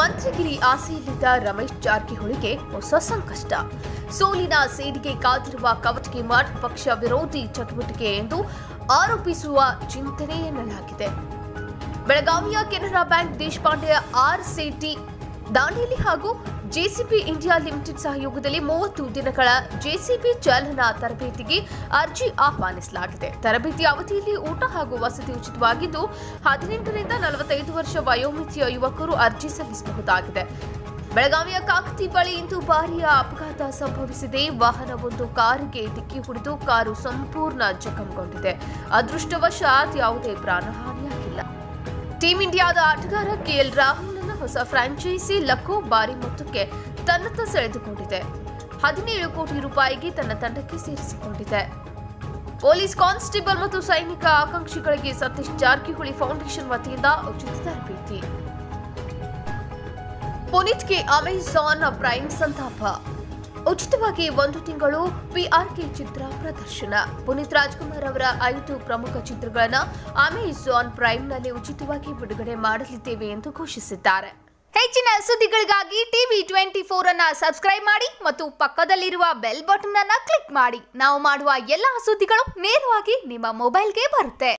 ಮಂತ್ರಿಗಿರಿ ಆಸೆಯಲ್ಲಿದ್ದ ರಮೇಶ್ ಜಾರಕಿಹೊಳಿಗೆ ಹೊಸ ಸಂಕಷ್ಟ. ಸೋಲಿನ ಸೇಡಿಗೆ ಕಾದಿರುವ ಕವಟಗಿ ಮಠ್ ಪಕ್ಷ ವಿರೋಧಿ ಚಟುವಟಿಕೆ ಎಂದು ಆರೋಪಿಸುವ ಚಿಂತನೆ ಎನ್ನಲಾಗಿದೆ. ಬೆಳಗಾವಿಯ Canara bank Deshpande R city Dandeli ಹಾಗೂ ಜೆಸಿಪಿ ಇಂಡಿಯಾ ಲಿಮಿಟೆಡ್ ಸಹಯೋಗದಲ್ಲಿ ಮೂವತ್ತು ದಿನಗಳ ಜೆಸಿಪಿ ಚಾಲನಾ ತರಬೇತಿಗೆ ಅರ್ಜಿ ಆಹ್ವಾನಿಸಲಾಗಿದೆ. ತರಬೇತಿ ಅವಧಿಯಲ್ಲಿ ಊಟ ಹಾಗೂ ವಸತಿ ಉಚಿತವಾಗಿದ್ದು, ಹದಿನೆಂಟರಿಂದ ನಲವತ್ತೈದು ವರ್ಷ ವಯೋಮಿತಿಯ ಯುವಕರು ಅರ್ಜಿ ಸಲ್ಲಿಸಬಹುದಾಗಿದೆ. ಬೆಳಗಾವಿಯ ಕಾಕತಿ ಬಳಿ ಇಂದು ಭಾರಿಯ ಅಪಘಾತ ಸಂಭವಿಸಿದೆ. ವಾಹನವೊಂದು ಕಾರಿಗೆ ಡಿಕ್ಕಿ ಹೊಡೆದು ಕಾರು ಸಂಪೂರ್ಣ ಜಖಂಗೊಂಡಿದೆ. ಅದೃಷ್ಟವಶಾತ್ ಯಾವುದೇ ಪ್ರಾಣಹಾನಿಯಾಗಿಲ್ಲ. ಟೀಂ ಇಂಡಿಯಾದ ಆಟಗಾರ ಕೆಎಲ್ ರಾಹುಲ್ನ ಹೊಸ ಫ್ರಾಂಚೈಸಿ ಲಕ್ಕೋ ಬಾರಿ ಮೊತ್ತಕ್ಕೆ ತನ್ನತ್ತ ಸೆಳೆದುಕೊಂಡಿದೆ. ಹದಿನೇಳು ಕೋಟಿ ರೂಪಾಯಿಗೆ ತನ್ನ ತಂಡಕ್ಕೆ ಸೇರಿಸಿಕೊಂಡಿದೆ. ಪೊಲೀಸ್ ಕಾನ್ಸ್ಟೇಬಲ್ ಮತ್ತು ಸೈನಿಕ ಆಕಾಂಕ್ಷಿಗಳಿಗೆ ಸತೀಶ್ ಜಾರಕಿಹೊಳಿ ಫೌಂಡೇಶನ್ ವತಿಯಿಂದ ಉಚಿತ ತರಬೇತಿ. ಪುನೀತ್ಗೆ ಅಮೆಜಾನ್ ಪ್ರೈಮ್ ಸಂತಾಪ. ಉಚಿತವಾಗಿ ಒಂದು ತಿಂಗಳು ಪಿಆರ್ಕೆ ಚಿತ್ರ ಪ್ರದರ್ಶನ. ಪುನೀತ್ ರಾಜ್ಕುಮಾರ್ ಅವರ ಐದು ಪ್ರಮುಖ ಚಿತ್ರಗಳನ್ನು ಅಮೆಜಾನ್ ಪ್ರೈಮ್ನಲ್ಲಿ ಉಚಿತವಾಗಿ ಬಿಡುಗಡೆ ಮಾಡಲಿದ್ದೇವೆ ಎಂದು ಘೋಷಿಸಿದ್ದಾರೆ. ಹೆಚ್ಚಿನ ಸುದ್ದಿಗಳಿಗಾಗಿ ಟಿವಿ ಟ್ವೆಂಟಿ ಫೋರ್ ಅನ್ನ ಸಬ್ಸ್ಕ್ರೈಬ್ ಮಾಡಿ ಮತ್ತು ಪಕ್ಕದಲ್ಲಿರುವ ಬೆಲ್ ಬಟನ್ ಅನ್ನ ಕ್ಲಿಕ್ ಮಾಡಿ. ನಾವು ಮಾಡುವ ಎಲ್ಲಾ ಸುದ್ದಿಗಳು ನೇರವಾಗಿ ನಿಮ್ಮ ಮೊಬೈಲ್ಗೆ ಬರುತ್ತೆ.